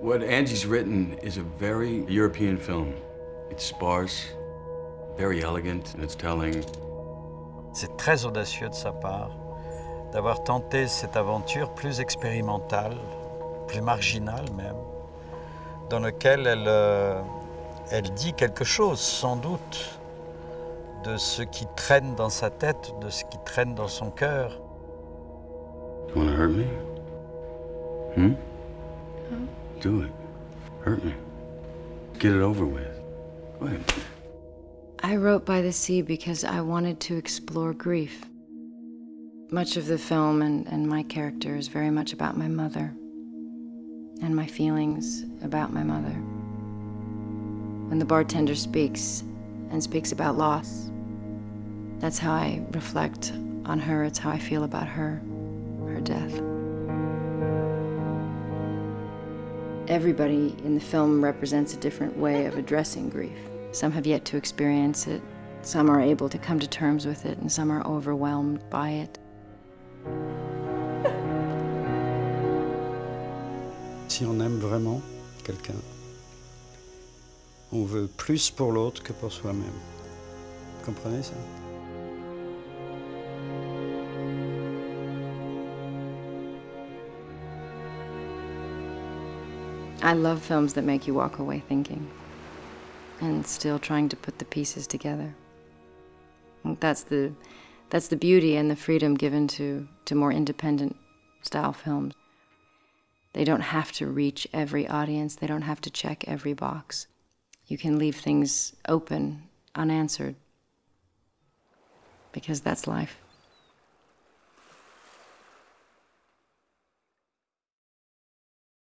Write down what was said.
What Angie's written is a very European film. It's sparse, very elegant, and it's telling. C'est très audacieux de sa part d'avoir tenté cette aventure plus expérimentale, plus marginale même, dans laquelle elle, euh, elle dit quelque chose, sans doute, de ce qui traîne dans sa tête, de ce qui traîne dans son cœur. You wanna hurt me? Hmm? Do it. Hurt me. Get it over with. Go ahead. I wrote By the Sea because I wanted to explore grief. Much of the film and, and my character is very much about my mother and my feelings about my mother. When the bartender speaks and speaks about loss, that's how I reflect on her, it's how I feel about her, her death. Everybody in the film represents a different way of addressing grief. Some have yet to experience it, some are able to come to terms with it, and some are overwhelmed by it. Si on aime vraiment quelqu'un, on veut plus pour l'autre que pour soi-même. Comprenez ça I love films that make you walk away thinking and still trying to put the pieces together. That's the, that's the beauty and the freedom given to, to more independent style films. They don't have to reach every audience, they don't have to check every box. You can leave things open, unanswered, because that's life.